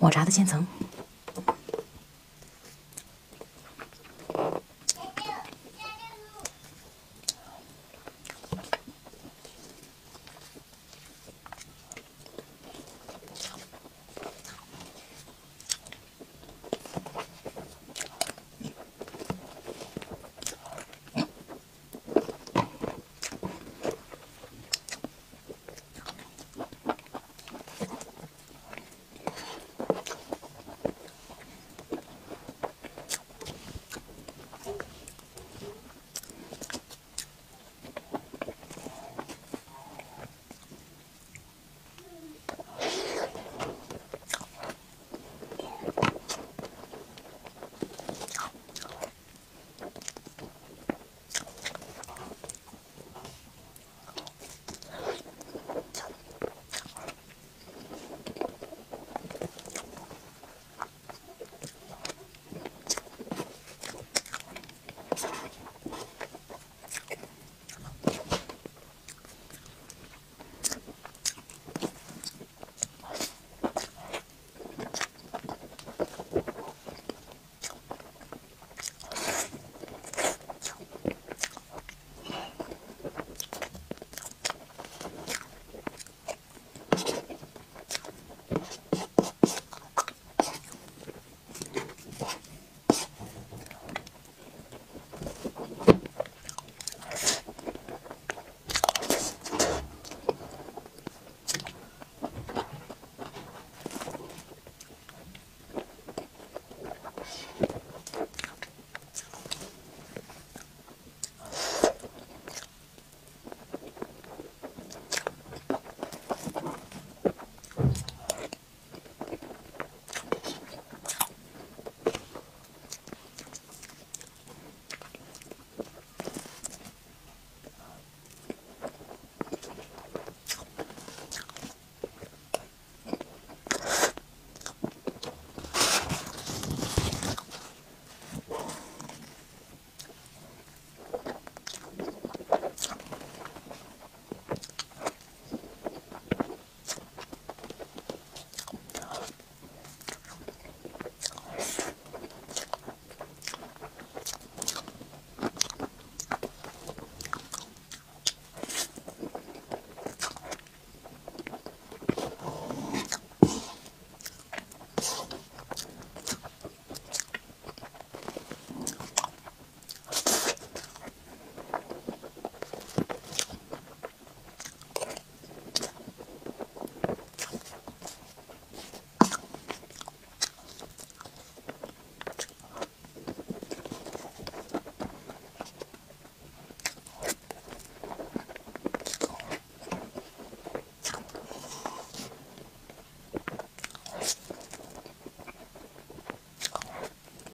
抹茶的千层